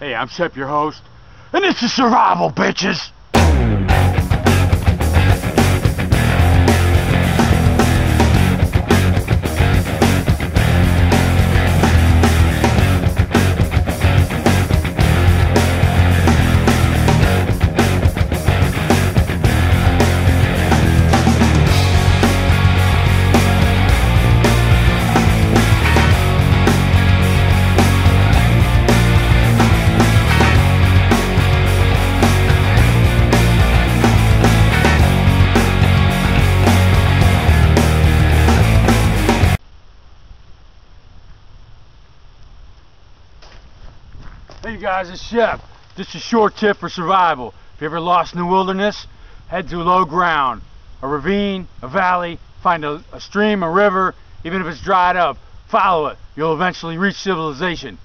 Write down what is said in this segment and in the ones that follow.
Hey, I'm Shep, your host, and this is Survival, bitches! Hey guys, it's Shep. Just a short tip for survival. If you ever lost in the wilderness, head to low ground, a ravine, a valley, find a, a stream, a river, even if it's dried up, follow it. You'll eventually reach civilization.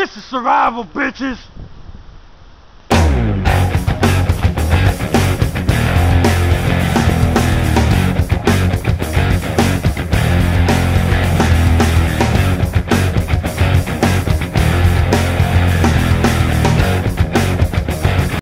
This is survival, bitches!